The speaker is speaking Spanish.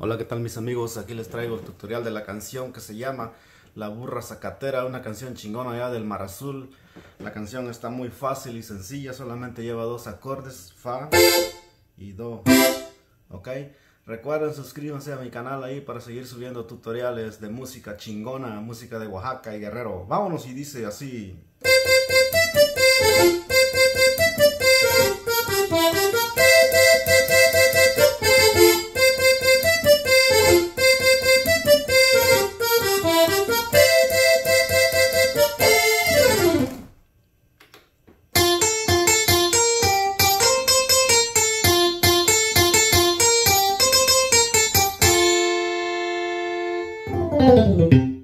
Hola, ¿qué tal mis amigos? Aquí les traigo el tutorial de la canción que se llama La Burra Zacatera, una canción chingona allá del Mar Azul. La canción está muy fácil y sencilla, solamente lleva dos acordes, Fa y Do. ¿Ok? Recuerden suscríbanse a mi canal ahí para seguir subiendo tutoriales de música chingona, música de Oaxaca y Guerrero. Vámonos y dice así. chorando